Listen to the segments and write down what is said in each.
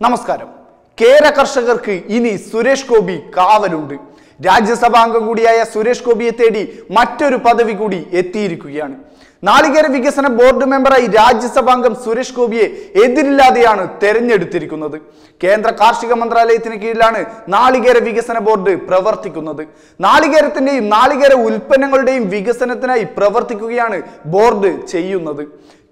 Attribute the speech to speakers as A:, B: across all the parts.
A: നമസ്കാരം. കേര കർഷകർക്ക് ഇനി സുരേഷ് ഗോപി കാവലുണ്ട്. രാജ്യസഭാംഗം കൂടിയായ സുരേഷ് ഗോപിയെ തേടി മറ്റൊരു പദവി കൂടി എത്തിയിരിക്കുകയാണ്. നാളികേര വികസന ബോർഡ് മെമ്പറായി രാജ്യസഭാംഗം സുരേഷ് ഗോപിയെ എതിരില്ലാതെയാണ് തെരഞ്ഞെടുത്തിരിക്കുന്നത്. കേന്ദ്ര കാർഷിക മന്ത്രാലയത്തിന് കീഴിലാണ് നാളികേര വികസന ബോർഡ് പ്രവർത്തിക്കുന്നത്. നാളികേരത്തിന്റെയും നാളികേര ഉൽപ്പന്നങ്ങളുടെയും വികസനത്തിനായി പ്രവർത്തിക്കുകയാണ് ബോർഡ് ചെയ്യുന്നത്.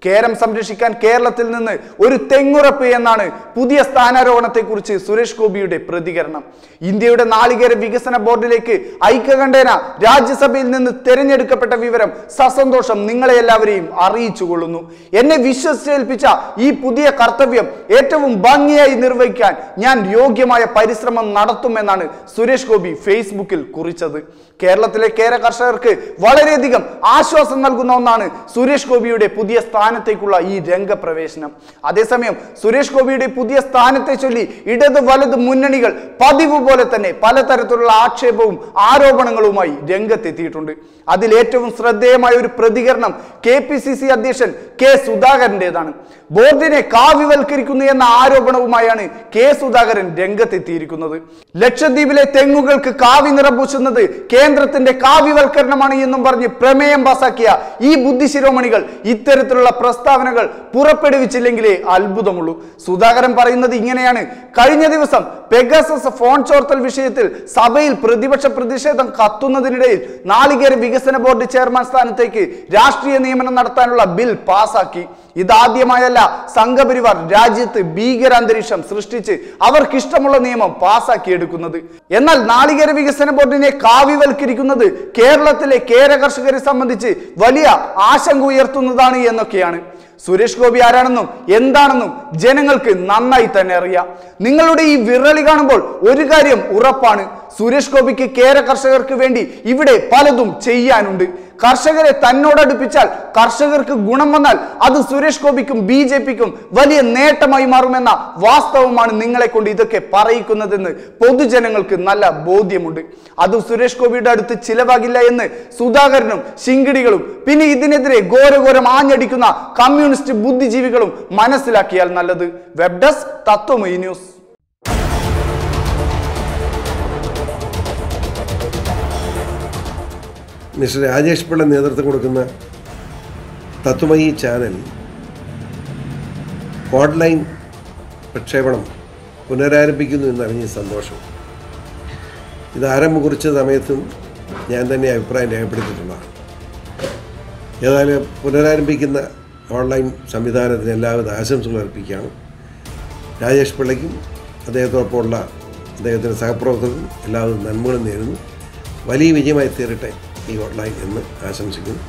A: കേരം സംരക്ഷിക്കാൻ കേരളത്തിൽ നിന്ന് ഒരു തെങ്ങുറപ്പ് എന്നാണ് പുതിയ സ്ഥാനാരോഹണത്തെക്കുറിച്ച് സുരേഷ് ഗോപിയുടെ പ്രതികരണം. ഇന്ത്യയുടെ നാളികേര വികസന ബോർഡിലേക്ക് ഐക്യകണ്ഠേന രാജ്യസഭയിൽ നിന്ന് തിരഞ്ഞെടുക്കപ്പെട്ട വിവരം സസന്തോഷം നിങ്ങളെ എല്ലാവരെയും അറിയിച്ചു കൊള്ളുന്നു എന്നെ വിശ്വസിച്ചേൽപ്പിച്ച ഈ പുതിയ കർത്തവ്യം ഏറ്റവും ഭംഗിയായി നിർവഹിക്കാൻ ഞാൻ യോഗ്യമായ പരിശ്രമം നടത്തുമെന്നാണ് സുരേഷ് ഗോപി ഫേസ്ബുക്കിൽ കുറിച്ചത്. കേരളത്തിലെ കേര കർഷകർക്ക് വളരെയധികം ആശ്വാസം നൽകുന്ന ഒന്നാണ് സുരേഷ് ഗോപിയുടെ പുതിയ സ്ഥാനത്തേക്കുള്ള ഈ രംഗപ്രവേശനം. അതേസമയം സുരേഷ് ഗോപിയുടെ പുതിയ സ്ഥാനത്തെ ചൊല്ലി ഇടത് വലത് മുന്നണികൾ പതിവ് പോലെ തന്നെ പലതരത്തിലുള്ള ആക്ഷേപവും ആരോപണങ്ങളുമായി രംഗത്തെത്തിയിട്ടുണ്ട്. അതിൽ ഏറ്റവും ശ്രദ്ധേയമായ ഒരു പ്രതികരണം കെ പി സി സി അധ്യക്ഷൻ കെ സുധാകരന്റേതാണ്. ബോർഡിനെ കാവ്യവൽക്കരിക്കുന്നു എന്ന ആരോപണവുമായാണ് കെ സുധാകരൻ രംഗത്തെത്തിയിരിക്കുന്നത്. ലക്ഷദ്വീപിലെ തെങ്ങുകൾക്ക് കാവി നിറപൂശുന്നത് കേന്ദ്രത്തിന്റെ കാവ്യവൽക്കരണമാണ് എന്നും പറഞ്ഞ് പ്രമേയം പാസാക്കിയ ഈ ബുദ്ധിശിരോമണികൾ ഇത്തരത്തിലുള്ള പ്രസ്താവനകൾ പുറപ്പെടുവിച്ചില്ലെങ്കിലേ അത്ഭുതമുള്ളൂ. സുധാകരൻ പറയുന്നത് ഇങ്ങനെയാണ്. കഴിഞ്ഞ ദിവസം പെഗസസ് ഫോൺ ചോർത്തൽ വിഷയത്തിൽ സഭയിൽ പ്രതിപക്ഷ പ്രതിഷേധം കത്തുന്നതിനിടയിൽ നാളികേര വികസന ബോർഡ് ചെയർമാൻ സ്ഥാനത്തേക്ക് രാഷ്ട്രീയ നിയമനം നടത്താനുള്ള ബിൽ പാസാക്കി. ഇതാദ്യമായല്ല സംഘപരിവാർ രാജ്യത്ത് ഭീകരാന്തരീക്ഷം സൃഷ്ടിച്ച് അവർക്കിഷ്ടമുള്ള നിയമം പാസാക്കിയെടുക്കുന്നത്. എന്നാൽ നാളികേര വികസന ബോർഡിനെ കാവ്യവൽക്കരിക്കുന്നത് കേരളത്തിലെ കേര കർഷകരെ സംബന്ധിച്ച് വലിയ ആശങ്ക ഉയർത്തുന്നതാണ് എന്നൊക്കെയാണ്. സുരേഷ് ഗോപി ആരാണെന്നും എന്താണെന്നും ജനങ്ങൾക്ക് നന്നായി തന്നെ അറിയാം. നിങ്ങളുടെ ഈ വിറളി കാണുമ്പോൾ ഒരു കാര്യം ഉറപ്പാണ് സുരേഷ് ഗോപിക്ക് കേര കർഷകർക്ക് വേണ്ടി ഇവിടെ പലതും ചെയ്യാനുണ്ട്. കർഷകരെ തന്നോടടുപ്പിച്ചാൽ കർഷകർക്ക് ഗുണം വന്നാൽ അത് സുരേഷ് ഗോപിക്കും ബി ജെ പിക്കും വലിയ നേട്ടമായി മാറുമെന്ന വാസ്തവമാണ് നിങ്ങളെ കൊണ്ട് ഇതൊക്കെ പറയിക്കുന്നതെന്ന് പൊതുജനങ്ങൾക്ക് നല്ല ബോധ്യമുണ്ട്. അത് സുരേഷ് ഗോപിയുടെ അടുത്ത് ചിലവാകില്ല എന്ന് സുധാകരനും ശിങ്കിടികളും പിന്നെ ഇതിനെതിരെ ഘോരഘോരം ആഞ്ഞടിക്കുന്ന കമ്മ്യൂണിസ്റ്റ് ബുദ്ധിജീവികളും മനസ്സിലാക്കിയാൽ നല്ലത്. Web desk Tatwamayi news.
B: Mister Rajesh Pillai നേതൃത്വം കൊടുക്കുന്ന തത്വമയി ചാനൽ ഓൺലൈൻ പ്രക്ഷേപണം പുനരാരംഭിക്കുന്നു എന്നറിഞ്ഞ സന്തോഷം. ഇത് ആരംഭം കുറിച്ച സമയത്തും ഞാൻ തന്നെ അഭിപ്രായം രേഖപ്പെടുത്തിയിട്ടുള്ളതാണ്. ഏതായാലും പുനരാരംഭിക്കുന്ന ഓൺലൈൻ സംവിധാനത്തിന് എല്ലാവിധ ആശംസകൾ അർപ്പിക്കുകയാണ്. രാജേഷ് പിള്ളയ്ക്കും അദ്ദേഹത്തോടൊപ്പമുള്ള അദ്ദേഹത്തിന്റെ സഹപ്രവർത്തകർക്കും എല്ലാവിധ നന്മകളും നേരുന്നു. വലിയ വിജയമായി തീരട്ടെ. ഈ ഓൺലൈൻ എന്ന് ആശംസിക്കുന്നു